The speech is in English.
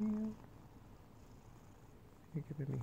Yeah. You're giving me